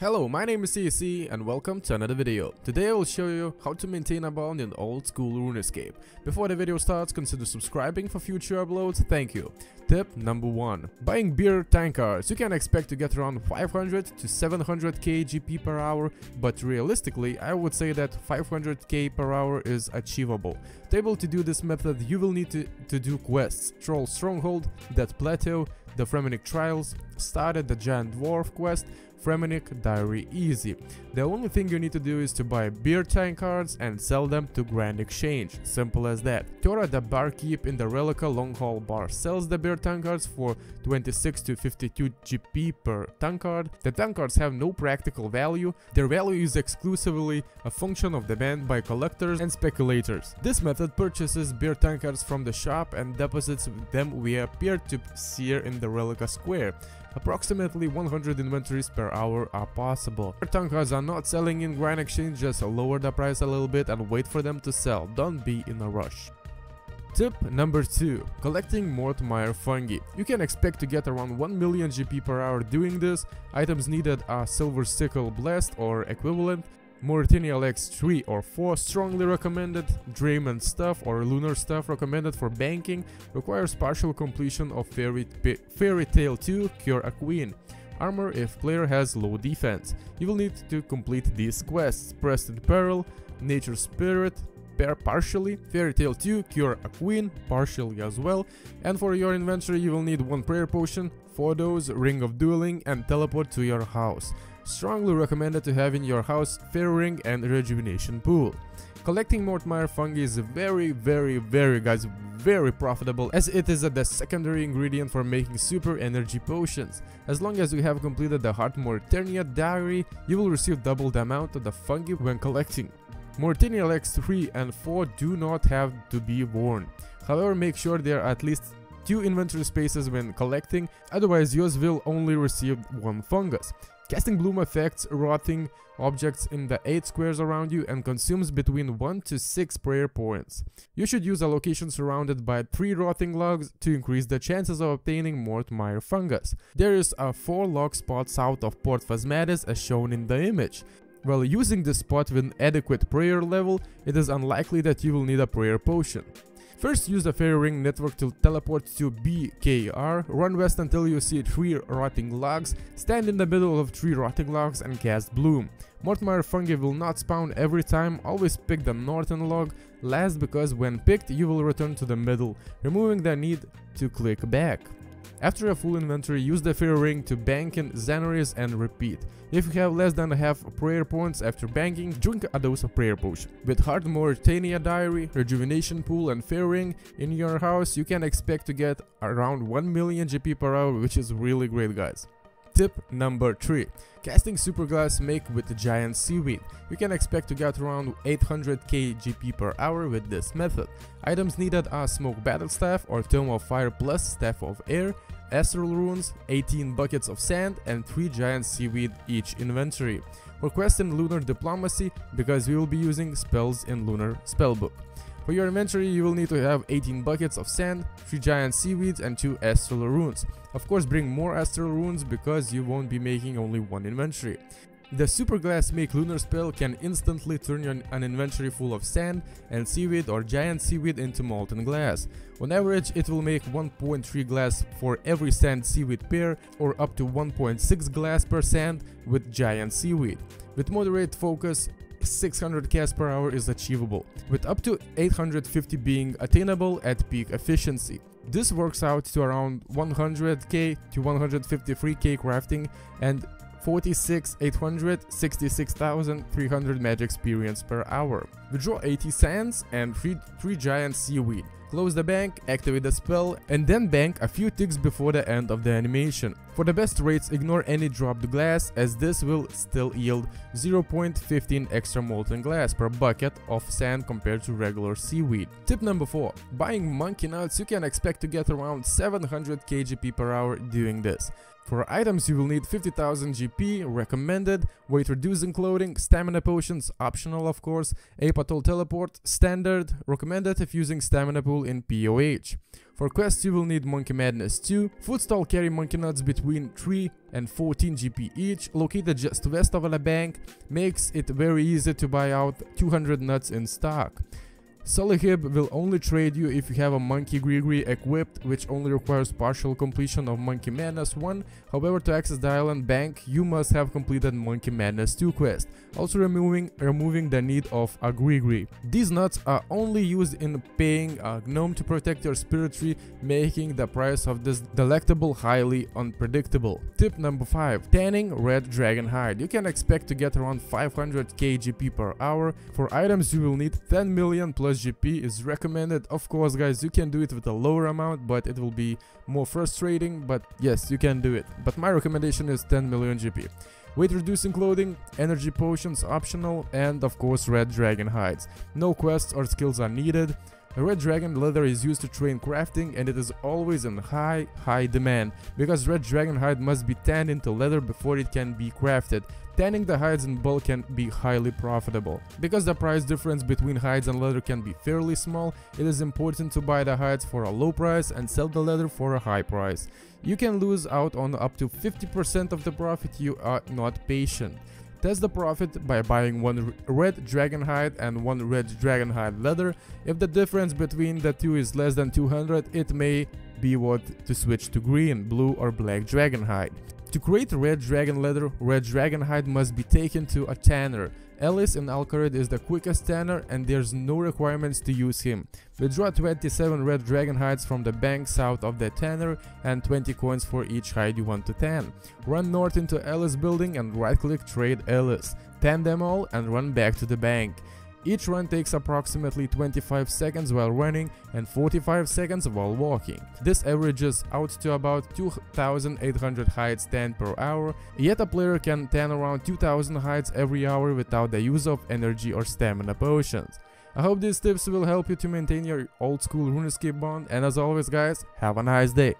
Hello, my name is CSC and welcome to another video. Today I will show you how to maintain a bond in old school RuneScape. Before the video starts, consider subscribing for future uploads, thank you. Tip number 1. Buying beer tankards. You can expect to get around 500 to 700k GP per hour, but realistically I would say that 500k per hour is achievable. To be able to do this method you will need to, to do quests, Troll Stronghold, Death Plateau, the Fremennik Trials, started the Giant Dwarf quest, Fremennik Diary Easy. The only thing you need to do is to buy beer tankards and sell them to Grand Exchange, simple as that. Tora the barkeep in the Rellekka Long Haul Bar sells the beer tankards for 26 to 52 GP per tankard. The tankards have no practical value, their value is exclusively a function of demand by collectors and speculators. This method purchases beer tankards from the shop and deposits them via peer-to-peer in the Rellekka Square. Approximately 100 inventories per hour are possible. Your tankards are not selling in Grand Exchange, just lower the price a little bit and wait for them to sell, don't be in a rush. Tip number 2. Collecting Mort myre fungi. You can expect to get around 1 million GP per hour doing this. Items needed are Silver Sickle Blast or equivalent, Morytania Legs 3 or 4 strongly recommended, Dramen staff or Lunar staff recommended for banking, requires partial completion of Fairy, Fairy Tale 2 Cure a Queen. Armor if player has low defense. You will need to complete these quests, Priest in Peril, Nature Spirit, pair partially, Fairy Tale 2, Cure a Queen, partially as well, and for your inventory you will need one prayer potion, photos, Ring of Dueling and teleport to your house. Strongly recommended to have in your house Fairy Ring and Rejuvenation Pool. Collecting Mort myre fungi is very very very guys very profitable as it is the secondary ingredient for making super energy potions. As long as you have completed the Hard Morytania diary, you will receive double the amount of the fungi when collecting. Morytania Legs 3 and 4 do not have to be worn. However, make sure there are at least two inventory spaces when collecting, otherwise yours will only receive one fungus. Casting Bloom affects rotting objects in the 8 squares around you and consumes between 1 to 6 prayer points. You should use a location surrounded by 3 rotting logs to increase the chances of obtaining Mort myre fungus. There is a 4 log spot south of Port Phasmatys as shown in the image. While using this spot with an adequate prayer level, it is unlikely that you will need a prayer potion. First use the fairy ring network to teleport to BKR, run west until you see 3 rotting logs, stand in the middle of 3 rotting logs and cast Bloom. Mort myre fungi will not spawn every time, always pick the northern log last because when picked you will return to the middle, removing the need to click back. After a full inventory, use the Fairy Ring to bank in Zanaris and repeat. If you have less than half prayer points after banking, drink a dose of prayer potion. With Hard Morytania Diary, Rejuvenation Pool and Fairy Ring in your house, you can expect to get around 1 million GP per hour, which is really great guys. Tip number 3. Casting Super Glass Make with Giant Seaweed. You can expect to get around 800k GP per hour with this method. Items needed are Smoke Battle Staff or Tome of Fire plus Staff of Air, Astral Runes, 18 buckets of sand and 3 giant seaweed each inventory. Request in Lunar Diplomacy because we will be using spells in Lunar Spellbook. For your inventory, you will need to have 18 buckets of sand, 3 giant seaweeds and 2 astral runes. Of course, bring more astral runes because you won't be making only one inventory. The Super Glass Make Lunar spell can instantly turn your, an inventory full of sand and seaweed or giant seaweed into molten glass. On average, it will make 1.3 glass for every sand seaweed pair or up to 1.6 glass per sand with giant seaweed. With moderate focus, 600 cast per hour is achievable, with up to 850 being attainable at peak efficiency. This works out to around 100k to 153k crafting and 46 800 66,300 magic experience per hour. Withdraw 80 sands and 3, three giant seaweed. Close the bank, activate the spell, and then bank a few ticks before the end of the animation. For the best rates, ignore any dropped glass as this will still yield 0.15 extra molten glass per bucket of sand compared to regular seaweed. Tip number 4. Buying monkey nuts, you can expect to get around 700 kgp per hour doing this. For items you will need 50,000 GP, recommended, weight reducing clothing, stamina potions, optional of course, Ape Atoll teleport, standard, recommended if using stamina pool in POH. For quests you will need Monkey Madness 2, Foodstall carry monkey nuts between 3 and 14 GP each, located just west of the bank, makes it very easy to buy out 200 nuts in stock. Solihib will only trade you if you have a Monkey greegree equipped, which only requires partial completion of Monkey Madness 1. However, to access the island bank, you must have completed Monkey Madness 2 quest, also removing removing the need of a greegree. These nuts are only used in paying a gnome to protect your spirit tree, making the price of this delectable highly unpredictable. Tip number 5. Tanning Red Dragon Hide. You can expect to get around 500 kgp per hour. For items you will need 10 million plus GP is recommended. Of course, guys, you can do it with a lower amount, but it will be more frustrating. But yes, you can do it. But my recommendation is 10 million GP. Weight reducing clothing, energy potions optional, and of course red dragon hides. No quests or skills are needed. Red dragon leather is used to train crafting and it is always in high, high demand because red dragon hide must be tanned into leather before it can be crafted. Tanning the hides in bulk can be highly profitable. Because the price difference between hides and leather can be fairly small, it is important to buy the hides for a low price and sell the leather for a high price. You can lose out on up to 50% of the profit you are not patient. Test the profit by buying one red dragon hide and one red dragon hide leather. If the difference between the two is less than 200, it may be worth to switch to green, blue or black dragon hide. To create red dragon leather, red dragon hide must be taken to a tanner. Ellis in Al Kharid is the quickest tanner and there's no requirements to use him. Withdraw 27 red dragon hides from the bank south of the tanner and 20 coins for each hide you want to tan. Run north into Ellis building and right click trade Ellis. Tan them all and run back to the bank. Each run takes approximately 25 seconds while running and 45 seconds while walking. This averages out to about 2800 hides tanned per hour, yet a player can tan around 2000 hides every hour without the use of energy or stamina potions. I hope these tips will help you to maintain your old school RuneScape bond and as always guys, have a nice day.